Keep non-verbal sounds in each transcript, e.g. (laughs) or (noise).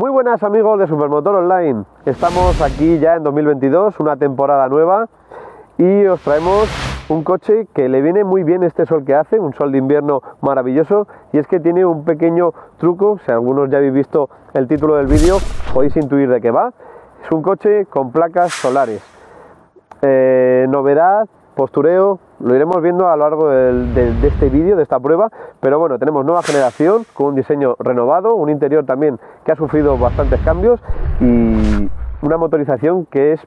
Muy buenas amigos de Supermotor Online. Estamos aquí ya en 2022, una temporada nueva y os traemos un coche que le viene muy bien este sol que hace, un sol de invierno maravilloso y es que tiene un pequeño truco, si algunos ya habéis visto el título del vídeo podéis intuir de qué va. Es un coche con placas solares. Eh, novedad, postureo, lo iremos viendo a lo largo de, este vídeo, de esta prueba, pero bueno, tenemos nueva generación con un diseño renovado, un interior también que ha sufrido bastantes cambios y una motorización que es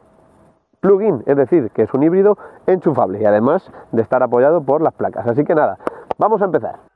plug-in, es decir, que es un híbrido enchufable y además de estar apoyado por las placas. Así que nada, vamos a empezar.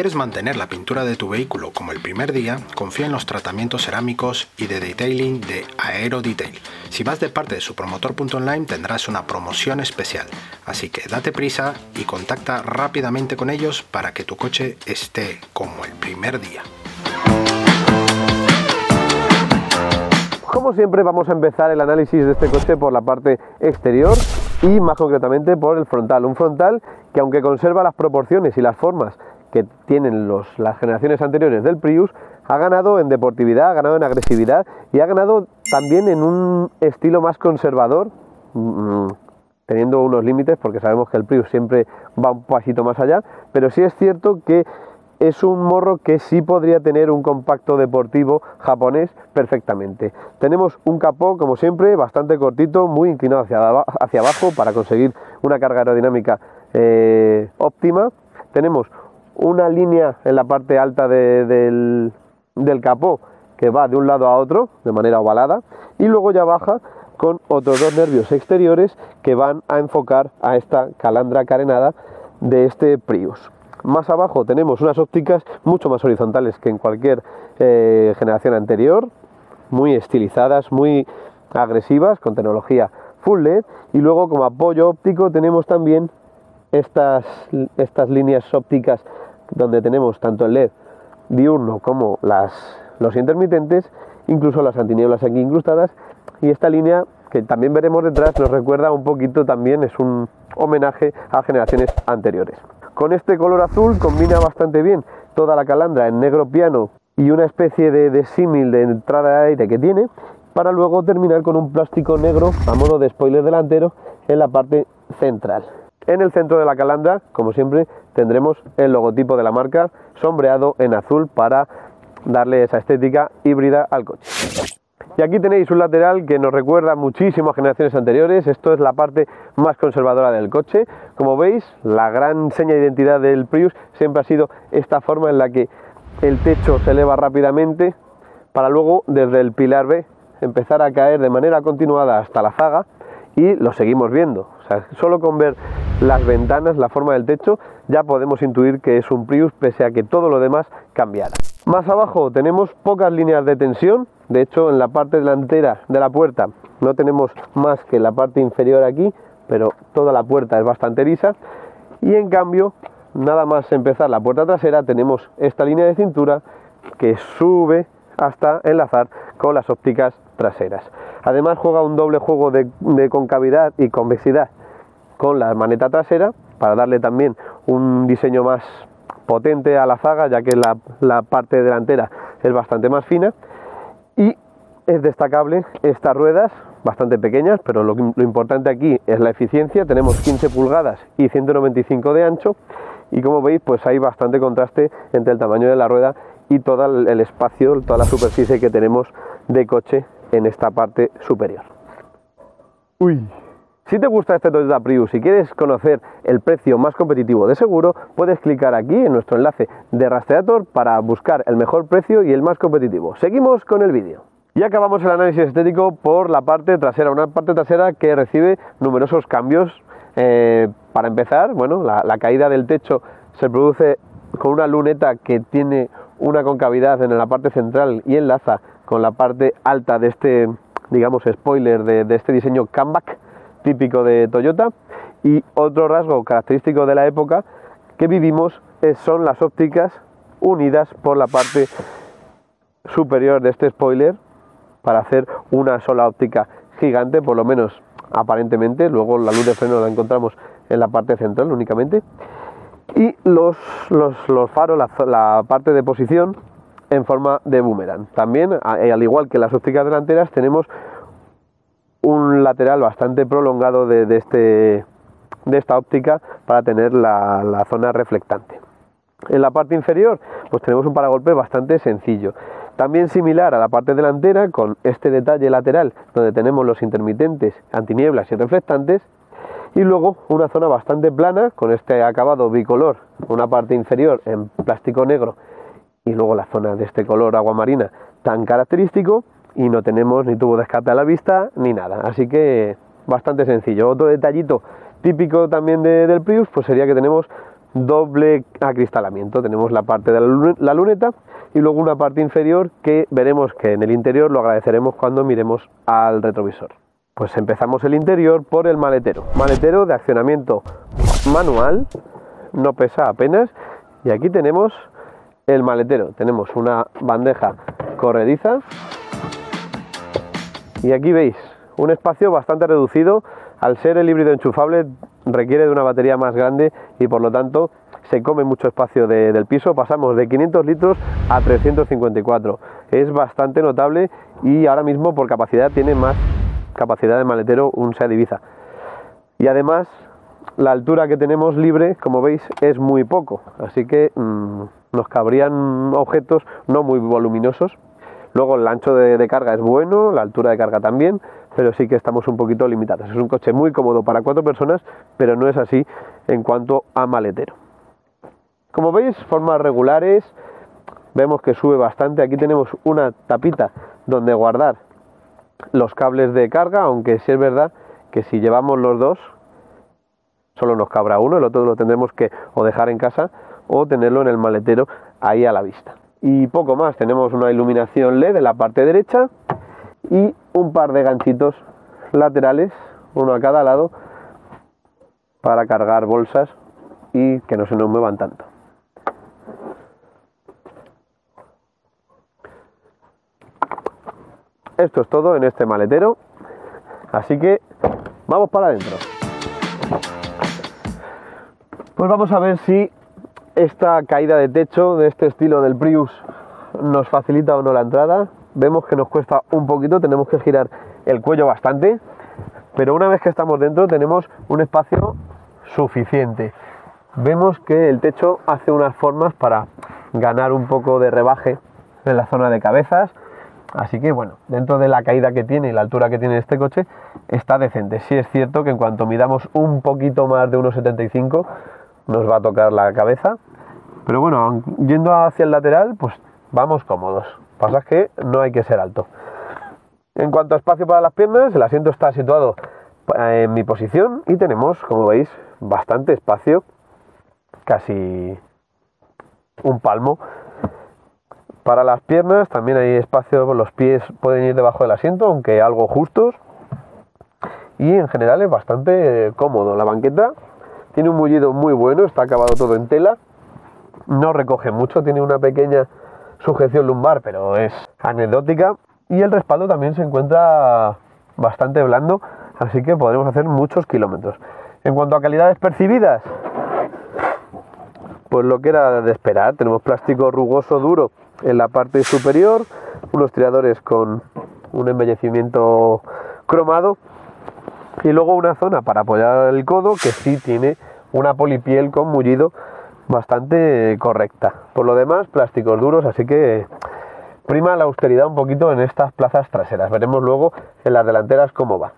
Quieres mantener la pintura de tu vehículo como el primer día, confía en los tratamientos cerámicos y de detailing de Aero Detail. Si vas de parte de supromotor.online tendrás una promoción especial, así que date prisa y contacta rápidamente con ellos para que tu coche esté como el primer día. Como siempre vamos a empezar el análisis de este coche por la parte exterior y más concretamente por el frontal. Un frontal que aunque conserva las proporciones y las formas que tienen las generaciones anteriores del Prius, ha ganado en deportividad, ha ganado en agresividad y ha ganado también en un estilo más conservador, mm, teniendo unos límites, porque sabemos que el Prius siempre va un pasito más allá, pero sí es cierto que es un morro que sí podría tener un compacto deportivo japonés perfectamente. Tenemos un capó, como siempre, bastante cortito, muy inclinado hacia, hacia abajo para conseguir una carga aerodinámica eh, óptima. Tenemos una línea en la parte alta del, capó que va de un lado a otro de manera ovalada y luego ya baja con otros dos nervios exteriores que van a enfocar a esta calandra carenada de este Prius. Más abajo tenemos unas ópticas mucho más horizontales que en cualquier eh, generación anterior, muy estilizadas, muy agresivas, con tecnología full LED. Y luego como apoyo óptico tenemos también estas, estas líneas ópticas donde tenemos tanto el LED diurno como las, los intermitentes, incluso las antinieblas aquí incrustadas, y esta línea que también veremos detrás nos recuerda un poquito también, es un homenaje a generaciones anteriores. Con este color azul combina bastante bien toda la calandra en negro piano y una especie de, de símil de entrada de aire que tiene, para luego terminar con un plástico negro a modo de spoiler delantero en la parte central. En el centro de la calandra, como siempre, tendremos el logotipo de la marca sombreado en azul para darle esa estética híbrida al coche. Y aquí tenéis un lateral que nos recuerda muchísimo a generaciones anteriores. Esto es la parte más conservadora del coche. Como veis, la gran seña de identidad del Prius siempre ha sido esta forma en la que el techo se eleva rápidamente para luego desde el pilar B empezar a caer de manera continuada hasta la zaga y lo seguimos viendo. Solo con ver las ventanas, la forma del techo, ya podemos intuir que es un Prius pese a que todo lo demás cambiara. Más abajo tenemos pocas líneas de tensión, de hecho en la parte delantera de la puerta no tenemos más que la parte inferior aquí, pero toda la puerta es bastante lisa y en cambio nada más empezar la puerta trasera tenemos esta línea de cintura que sube hasta enlazar con las ópticas traseras. Además juega un doble juego de, concavidad y convexidad con la maneta trasera para darle también un diseño más potente a la zaga ya que la, parte delantera es bastante más fina y es destacable estas ruedas bastante pequeñas pero lo, lo, importante aquí es la eficiencia tenemos 15 pulgadas y 195 de ancho y como veis pues hay bastante contraste entre el tamaño de la rueda y todo el espacio toda la superficie que tenemos de coche en esta parte superior. Uy. Si te gusta este Toyota Prius y quieres conocer el precio más competitivo de seguro, puedes clicar aquí en nuestro enlace de Rastreator para buscar el mejor precio y el más competitivo. Seguimos con el vídeo. Y acabamos el análisis estético por la parte trasera, una parte trasera que recibe numerosos cambios. Eh, para empezar, bueno, la, caída del techo se produce con una luneta que tiene una concavidad en la parte central y enlaza con la parte alta de este, digamos, spoiler de este diseño comeback típico de Toyota. Y otro rasgo característico de la época que vivimos son las ópticas unidas por la parte superior de este spoiler para hacer una sola óptica gigante, por lo menos aparentemente. Luego la luz de freno la encontramos en la parte central únicamente. Y los, los, faros, la, parte de posición en forma de boomerang. También, al igual que las ópticas delanteras, tenemos un lateral bastante prolongado de, este, de esta óptica para tener la, la zona reflectante. En la parte inferior, pues tenemos un paragolpe bastante sencillo. También similar a la parte delantera, con este detalle lateral donde tenemos los intermitentes, antinieblas y reflectantes. Y luego una zona bastante plana con este acabado bicolor, una parte inferior en plástico negro y luego la zona de este color agua marina tan característico y no tenemos ni tubo de escape a la vista ni nada. Así que bastante sencillo. Otro detallito típico también del Prius pues sería que tenemos doble acristalamiento. Tenemos la parte de la luneta y luego una parte inferior que veremos que en el interior lo agradeceremos cuando miremos al retrovisor. Pues empezamos el interior por el maletero. Maletero de accionamiento manual, no pesa apenas. Y aquí tenemos el maletero. Tenemos una bandeja corrediza. Y aquí veis un espacio bastante reducido. Al ser el híbrido enchufable requiere de una batería más grande y por lo tanto se come mucho espacio del piso, pasamos de 500 litros a 354. Es bastante notable y ahora mismo por capacidad tiene más capacidad de maletero un Seat Ibiza. Y además la altura que tenemos libre, como veis, es muy poco, así que mm, nos cabrían objetos no muy voluminosos. Luego el ancho de carga es bueno, la altura de carga también, pero sí que estamos un poquito limitados. Es un coche muy cómodo para cuatro personas, pero no es así en cuanto a maletero. Como veis, formas regulares, vemos que sube bastante. Aquí tenemos una tapita donde guardar los cables de carga, aunque sí es verdad que si llevamos los dos, solo nos cabrá uno, el otro lo tendremos que o dejar en casa o tenerlo en el maletero ahí a la vista. Y poco más, tenemos una iluminación LED en la parte derecha y un par de ganchitos laterales, uno a cada lado, para cargar bolsas y que no se nos muevan tanto. Esto es todo en este maletero. Así que vamos para adentro. Pues vamos a ver si esta caída de techo de este estilo del Prius nos facilita o no la entrada. Vemos que nos cuesta un poquito, tenemos que girar el cuello bastante, pero una vez que estamos dentro tenemos un espacio suficiente. Vemos que el techo hace unas formas para ganar un poco de rebaje en la zona de cabezas Así que bueno, dentro de la caída que tiene y la altura que tiene este coche, está decente. Sí es cierto que en cuanto midamos un poquito más de 1,75 nos va a tocar la cabeza. Pero bueno, yendo hacia el lateral, pues vamos cómodos. Pasa que no hay que ser alto. En cuanto a espacio para las piernas, el asiento está situado en mi posición y tenemos, como veis, bastante espacio, casi un palmo para las piernas también hay espacio, los pies pueden ir debajo del asiento, aunque algo justos. Y en general es bastante cómodo. La banqueta tiene un mullido muy bueno, está acabado todo en tela. No recoge mucho, tiene una pequeña sujeción lumbar, pero es anecdótica. Y el respaldo también se encuentra bastante blando, así que podremos hacer muchos kilómetros. En cuanto a calidades percibidas, pues lo que era de esperar, tenemos plástico rugoso duro en la parte superior, unos tiradores con un embellecimiento cromado y luego una zona para apoyar el codo que sí tiene una polipiel con mullido bastante correcta. Por lo demás, plásticos duros, así que prima la austeridad un poquito en estas plazas traseras. Veremos luego en las delanteras cómo va.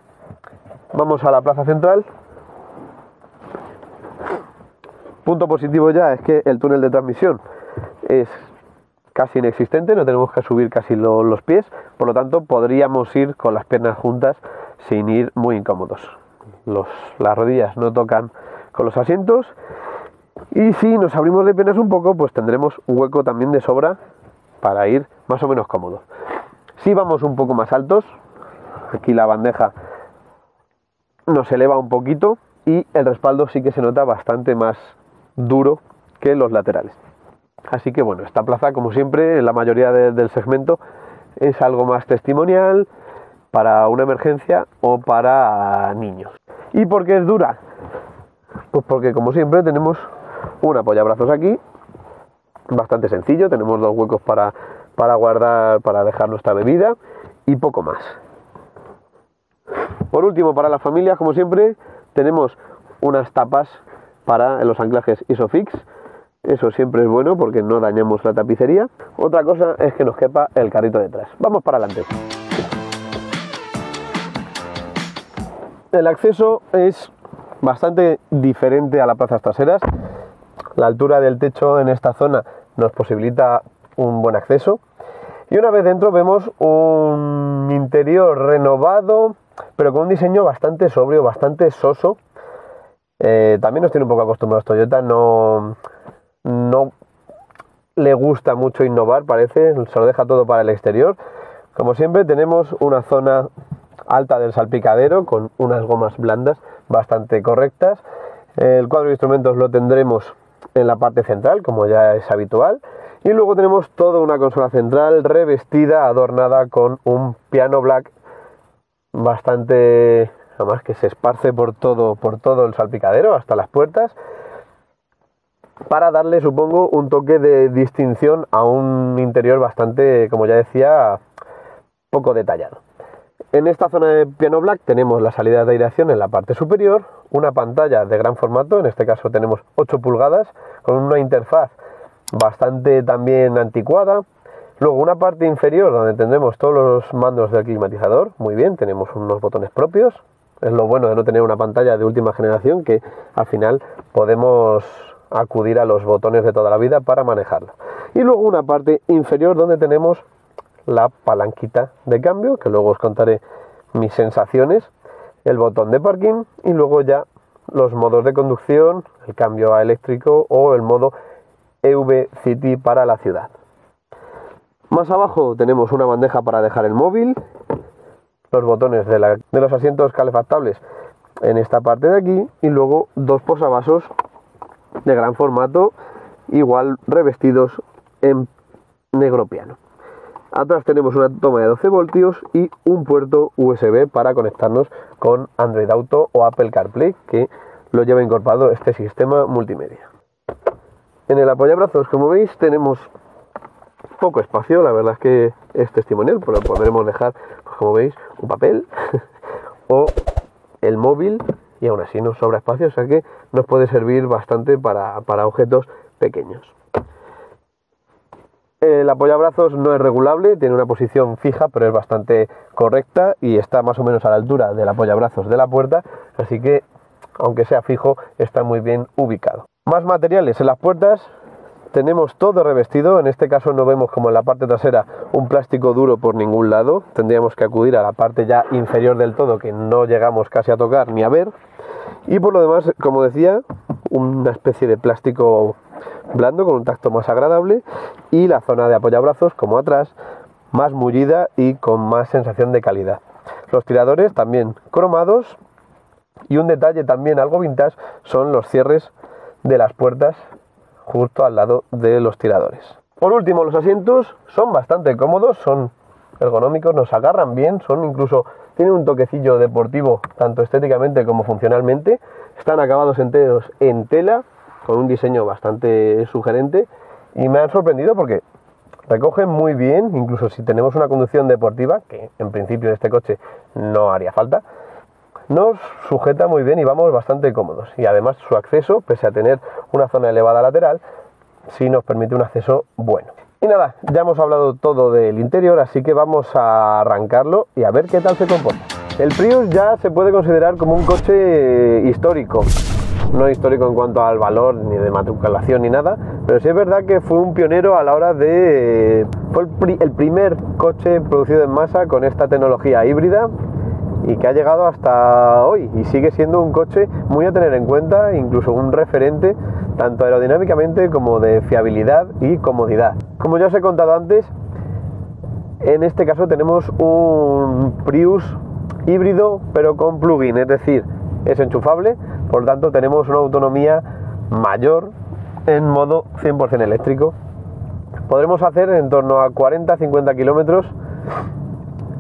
Vamos a la plaza central. Punto positivo ya es que el túnel de transmisión es casi inexistente, no tenemos que subir casi los pies, por lo tanto podríamos ir con las piernas juntas sin ir muy incómodos. las rodillas no tocan con los asientos y si nos abrimos de piernas un poco, pues tendremos hueco también de sobra para ir más o menos cómodo. Si vamos un poco más altos, aquí la bandeja nos eleva un poquito y el respaldo sí que se nota bastante más duro que los laterales. Así que bueno, esta plaza, como siempre, en la mayoría del segmento, es algo más testimonial para una emergencia o para niños. ¿Y por qué es dura? Pues porque como siempre tenemos un apoyabrazos aquí, bastante sencillo, tenemos dos huecos para, para guardar, para dejar nuestra bebida y poco más. Por último, para las familias, como siempre, tenemos unas tapas para los anclajes ISOFIX. Eso siempre es bueno porque no dañamos la tapicería. Otra cosa es que nos quepa el carrito detrás. Vamos para adelante. El acceso es bastante diferente a las plazas traseras. La altura del techo en esta zona nos posibilita un buen acceso. Y una vez dentro vemos un interior renovado, pero con un diseño bastante sobrio, bastante soso. Eh, también nos tiene un poco acostumbrados Toyota, no, no le gusta mucho innovar, parece, se lo deja todo para el exterior. Como siempre tenemos una zona alta del salpicadero con unas gomas blandas bastante correctas. El cuadro de instrumentos lo tendremos en la parte central, como ya es habitual. Y luego tenemos toda una consola central revestida, adornada con un piano black bastante, además que se esparce por todo, por todo el salpicadero, hasta las puertas, para darle, supongo, un toque de distinción a un interior bastante, como ya decía, poco detallado. En esta zona de piano black tenemos la salida de aireación en la parte superior, una pantalla de gran formato, en este caso tenemos 8 pulgadas, con una interfaz bastante también anticuada. Luego una parte inferior donde tendremos todos los mandos del climatizador, muy bien, tenemos unos botones propios, es lo bueno de no tener una pantalla de última generación que al final podemos acudir a los botones de toda la vida para manejarlo. Y luego una parte inferior donde tenemos la palanquita de cambio, que luego os contaré mis sensaciones, el botón de parking y luego ya los modos de conducción, el cambio a eléctrico o el modo EV City para la ciudad. Más abajo tenemos una bandeja para dejar el móvil, los botones de, de los asientos calefactables en esta parte de aquí y luego dos posavasos de gran formato, igual revestidos en negro piano. Atrás tenemos una toma de 12 voltios y un puerto USB para conectarnos con Android Auto o Apple CarPlay, que lo lleva incorporado este sistema multimedia. En el apoyabrazos, como veis, tenemos poco espacio, la verdad es que es testimonial, pero podremos dejar, pues, como veis, un papel (laughs) o el móvil y aún así nos sobra espacio, o sea que nos puede servir bastante para, para objetos pequeños. El apoyabrazos no es regulable, tiene una posición fija, pero es bastante correcta y está más o menos a la altura del apoyabrazos de la puerta, así que aunque sea fijo, está muy bien ubicado. Más materiales en las puertas, tenemos todo revestido, en este caso no vemos como en la parte trasera un plástico duro por ningún lado, tendríamos que acudir a la parte ya inferior del todo que no llegamos casi a tocar ni a ver. Y por lo demás, como decía, una especie de plástico blando con un tacto más agradable y la zona de apoyabrazos como atrás más mullida y con más sensación de calidad. Los tiradores también cromados y un detalle también algo vintage son los cierres de las puertas justo al lado de los tiradores. Por último, los asientos son bastante cómodos, son ergonómicos, nos agarran bien, son incluso tienen un toquecillo deportivo tanto estéticamente como funcionalmente. Están acabados enteros en tela con un diseño bastante sugerente y me han sorprendido porque recogen muy bien, incluso si tenemos una conducción deportiva, que en principio de este coche no haría falta, nos sujeta muy bien y vamos bastante cómodos. Y además su acceso, pese a tener una zona elevada lateral, sí nos permite un acceso bueno. Y nada, ya hemos hablado todo del interior, así que vamos a arrancarlo y a ver qué tal se comporta. El Prius ya se puede considerar como un coche histórico, no histórico en cuanto al valor ni de matriculación ni nada, pero sí es verdad que fue un pionero a la hora de... fue el, primer coche producido en masa con esta tecnología híbrida y que ha llegado hasta hoy y sigue siendo un coche muy a tener en cuenta, incluso un referente tanto aerodinámicamente como de fiabilidad y comodidad. Como ya os he contado antes, en este caso tenemos un Prius híbrido pero con plugin, es decir, es enchufable, por lo tanto tenemos una autonomía mayor en modo 100% eléctrico. Podremos hacer en torno a 40-50 kilómetros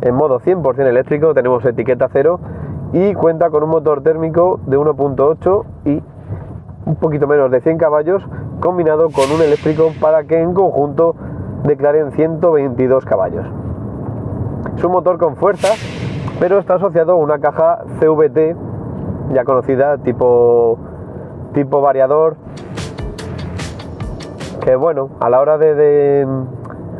en modo 100% eléctrico, tenemos etiqueta cero y cuenta con un motor térmico de 1.8 y un poquito menos de 100 caballos combinado con un eléctrico para que en conjunto declaren 122 caballos. Es un motor con fuerza, pero está asociado a una caja CVT ya conocida tipo tipo variador que bueno, a la hora de,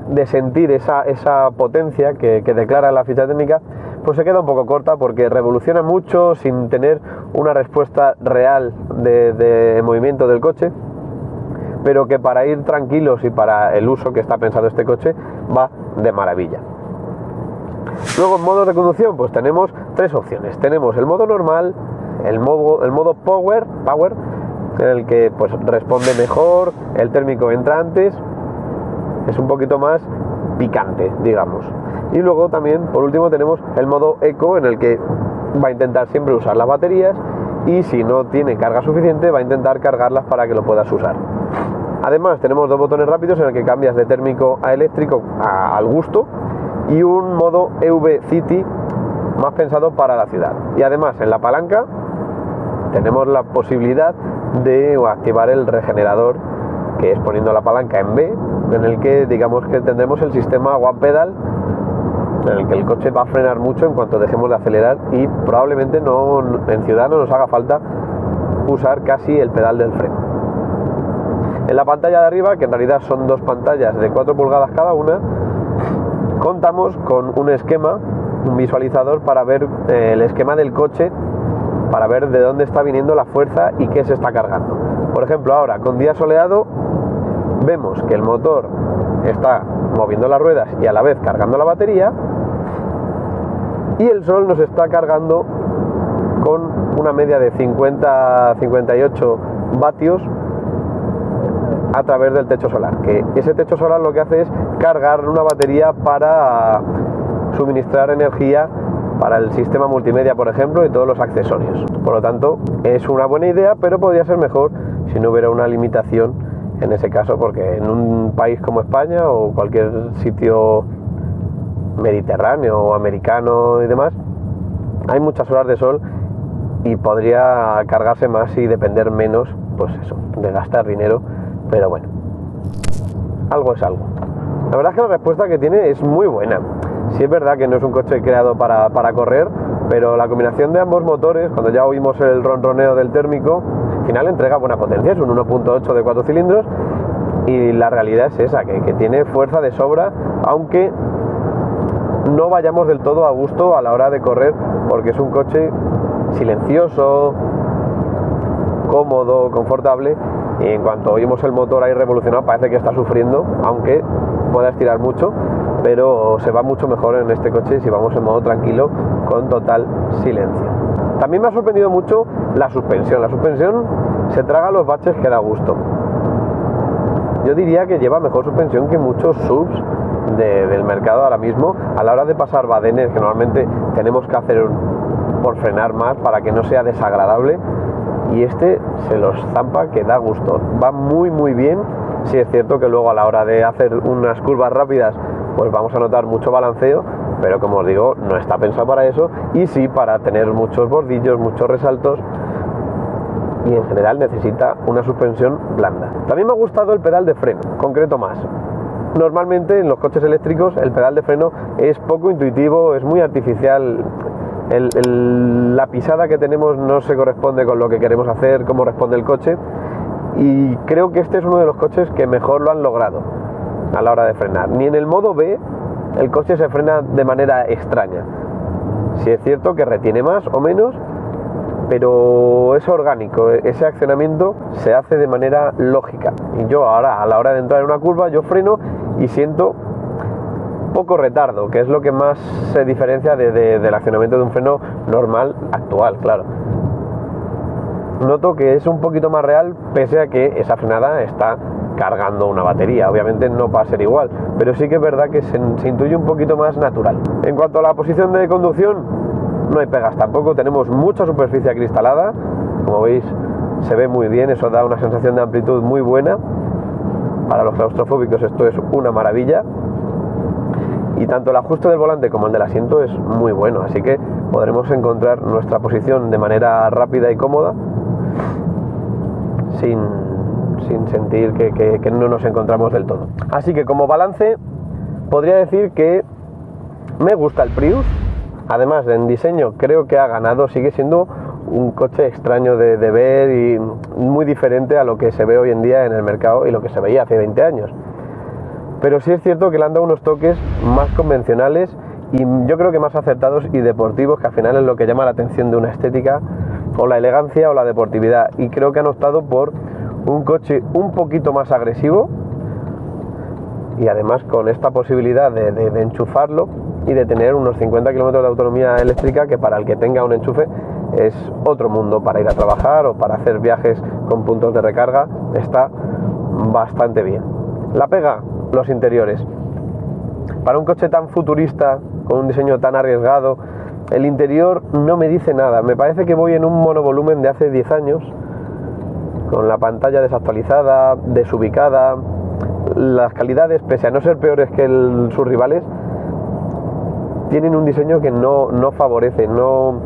de, sentir esa, esa potencia que, declara la ficha técnica, pues se queda un poco corta porque revoluciona mucho sin tener una respuesta real de, movimiento del coche, pero que para ir tranquilos y para el uso que está pensado este coche va de maravilla. Luego en modo de conducción pues tenemos tres opciones. Tenemos el modo normal, el modo, el modo power, power en el que pues responde mejor, el térmico entra antes, es un poquito más picante, digamos. Y luego también, por último, tenemos el modo eco en el que va a intentar siempre usar las baterías y si no tiene carga suficiente va a intentar cargarlas para que lo puedas usar. Además tenemos dos botones rápidos en el que cambias de térmico a eléctrico al gusto y un modo EV City más pensado para la ciudad. Y además en la palanca tenemos la posibilidad de activar el regenerador que es poniendo la palanca en B en el que digamos que tendremos el sistema one pedal en el que el coche va a frenar mucho en cuanto dejemos de acelerar y probablemente no en ciudad no nos haga falta usar casi el pedal del freno. En la pantalla de arriba, que en realidad son dos pantallas de 4 pulgadas cada una, contamos con un esquema, un visualizador para ver eh, el esquema del coche para ver de dónde está viniendo la fuerza y qué se está cargando. Por ejemplo, ahora con día soleado vemos que el motor está moviendo las ruedas y a la vez cargando la batería y el sol nos está cargando con una media de 50-58 vatios a través del techo solar. Que ese techo solar lo que hace es cargar una batería para suministrar energía para el sistema multimedia, por ejemplo, y todos los accesorios. Por lo tanto, es una buena idea, pero podría ser mejor si no hubiera una limitación en ese caso, porque en un país como España o cualquier sitio mediterráneo o americano y demás, hay muchas horas de sol y podría cargarse más y depender menos, pues eso, de gastar dinero, pero bueno, algo es algo. La verdad es que la respuesta que tiene es muy buena. Sí es verdad que no es un coche creado para, correr, pero la combinación de ambos motores, cuando ya oímos el ronroneo del térmico, al final entrega buena potencia, es un 1.8 de 4 cilindros y la realidad es esa, que, que, tiene fuerza de sobra, aunque no vayamos del todo a gusto a la hora de correr, porque es un coche silencioso, cómodo, confortable, y en cuanto oímos el motor ahí revolucionado parece que está sufriendo, aunque pueda estirar mucho, pero se va mucho mejor en este coche si vamos en modo tranquilo con total silencio. También me ha sorprendido mucho la suspensión. La suspensión se traga los baches que da gusto. Yo diría que lleva mejor suspensión que muchos subs del mercado ahora mismo a la hora de pasar badenes que normalmente tenemos que hacer por frenar más para que no sea desagradable y este se los zampa que da gusto va muy muy bien si es cierto que luego a la hora de hacer unas curvas rápidas pues vamos a notar mucho balanceo, pero como os digo, no está pensado para eso y sí para tener muchos bordillos, muchos resaltos y en general necesita una suspensión blanda. También me ha gustado el pedal de freno, concreto más. Normalmente en los coches eléctricos el pedal de freno es poco intuitivo, es muy artificial. la pisada que tenemos no se corresponde con lo que queremos hacer, cómo responde el coche. Y creo que este es uno de los coches que mejor lo han logrado a la hora de frenar. Ni en el modo B el coche se frena de manera extraña. Si es cierto que retiene más o menos, pero es orgánico, ese accionamiento se hace de manera lógica. Y yo ahora a la hora de entrar en una curva yo freno y siento poco retardo, que es lo que más se diferencia del accionamiento de un freno normal actual, claro. Noto que es un poquito más real pese a que esa frenada está cargando una batería. Obviamente no va a ser igual, pero sí que es verdad que se, intuye un poquito más natural. En cuanto a la posición de conducción, no hay pegas tampoco, tenemos mucha superficie acristalada, como veis se ve muy bien, eso da una sensación de amplitud muy buena. Para los claustrofóbicos esto es una maravilla. Y tanto el ajuste del volante como el del asiento es muy bueno, así que podremos encontrar nuestra posición de manera rápida y cómoda sin, sin sentir que, no nos encontramos del todo. Así que como balance podría decir que me gusta el Prius, además en diseño creo que ha ganado, sigue siendo un coche extraño de, de, ver y muy diferente a lo que se ve hoy en día en el mercado y lo que se veía hace 20 años. Pero sí es cierto que le han dado unos toques más convencionales y yo creo que más acertados y deportivos, que al final es lo que llama la atención de una estética, o la elegancia o la deportividad. Y creo que han optado por un coche un poquito más agresivo y además con esta posibilidad de, enchufarlo y de tener unos 50 kilómetros de autonomía eléctrica que para el que tenga un enchufe es otro mundo para ir a trabajar o para hacer viajes con puntos de recarga. Está bastante bien. La pega, los interiores. Para un coche tan futurista, con un diseño tan arriesgado, el interior no me dice nada. Me parece que voy en un monovolumen de hace 10 años, con la pantalla desactualizada, desubicada. Las calidades, pese a no ser peores que sus rivales, tienen un diseño que no, no favorece, no,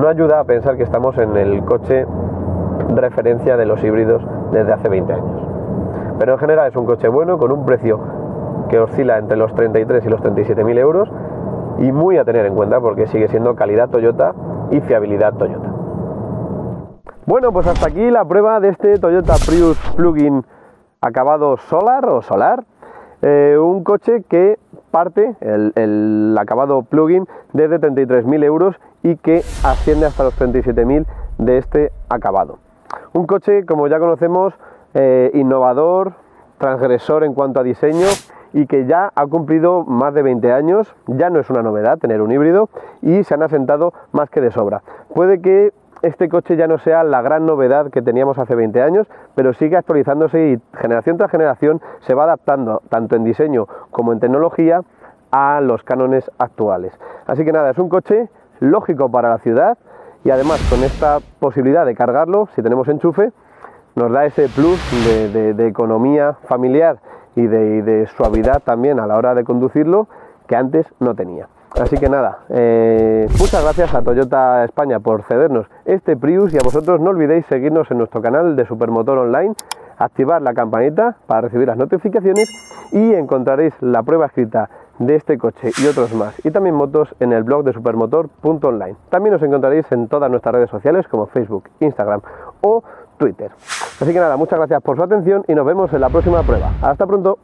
no ayuda a pensar que estamos en el coche referencia de los híbridos desde hace 20 años. Pero en general es un coche bueno con un precio que oscila entre los 33 y los 37 mil euros y muy a tener en cuenta porque sigue siendo calidad Toyota y fiabilidad Toyota. Bueno, pues hasta aquí la prueba de este Toyota Prius Plug-in acabado Solar o Solar. Eh, un coche que parte, el, el acabado plug-in, desde 33.000 euros y que asciende hasta los 37.000 de este acabado. Un coche, como ya conocemos, eh, innovador, transgresor en cuanto a diseño y que ya ha cumplido más de 20 años, ya no es una novedad tener un híbrido y se han asentado más que de sobra. Puede que este coche ya no sea la gran novedad que teníamos hace 20 años, pero sigue actualizándose y generación tras generación se va adaptando tanto en diseño como en tecnología a los cánones actuales. Así que nada, es un coche lógico para la ciudad y además con esta posibilidad de cargarlo, si tenemos enchufe, nos da ese plus de, economía familiar y de, y de suavidad también a la hora de conducirlo que antes no tenía. Así que nada, eh, muchas gracias a Toyota España por cedernos este Prius y a vosotros no olvidéis seguirnos en nuestro canal de Supermotor Online, activar la campanita para recibir las notificaciones y encontraréis la prueba escrita de este coche y otros más y también motos en el blog de supermotor.online. También os encontraréis en todas nuestras redes sociales como Facebook, Instagram o Twitter. Así que nada, muchas gracias por su atención y nos vemos en la próxima prueba. Hasta pronto.